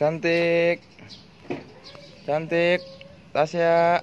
Cantik. Cantik. Tasya.